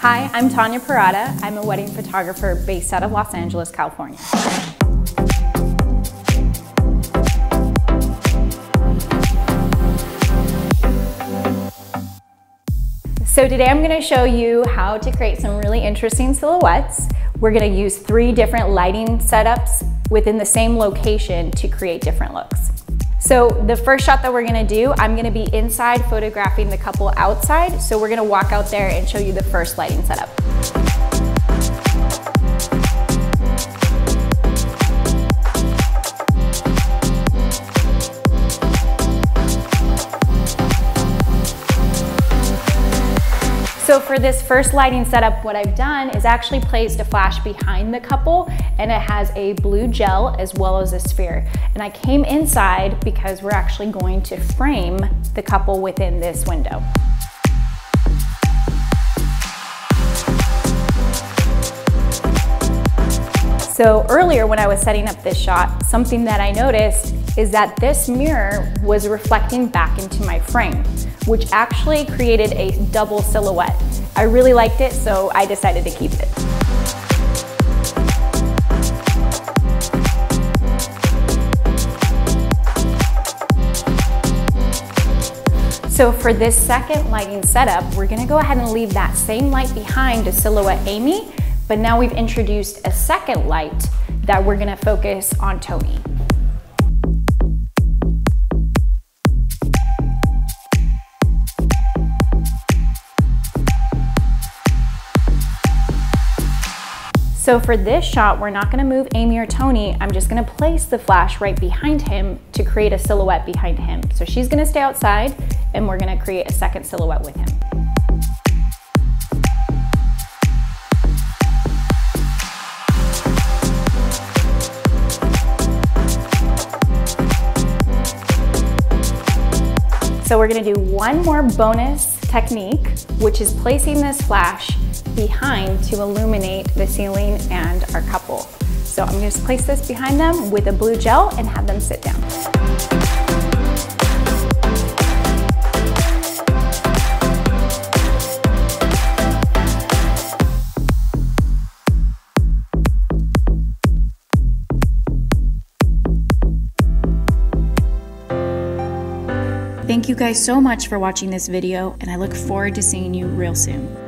Hi, I'm Tanya Parada. I'm a wedding photographer based out of Los Angeles, California. So today I'm gonna show you how to create some really interesting silhouettes. We're gonna use three different lighting setups within the same location to create different looks. So the first shot that we're gonna do, I'm gonna be inside photographing the couple outside. So we're gonna walk out there and show you the first lighting setup. So for this first lighting setup, what I've done is actually placed a flash behind the couple and it has a blue gel as well as a sphere. And I came inside because we're actually going to frame the couple within this window. So earlier when I was setting up this shot, something that I noticed is that this mirror was reflecting back into my frame which actually created a double silhouette. I really liked it, so I decided to keep it. So for this second lighting setup, we're gonna go ahead and leave that same light behind to silhouette Amy, but now we've introduced a second light that we're gonna focus on Tony. So for this shot, we're not gonna move Amy or Tony. I'm just gonna place the flash right behind him to create a silhouette behind him. So she's gonna stay outside and we're gonna create a second silhouette with him. So we're gonna do one more bonus technique, which is placing this flash behind to illuminate the ceiling and our couple. So I'm gonna just place this behind them with a blue gel and have them sit down. Thank you guys so much for watching this video and I look forward to seeing you real soon.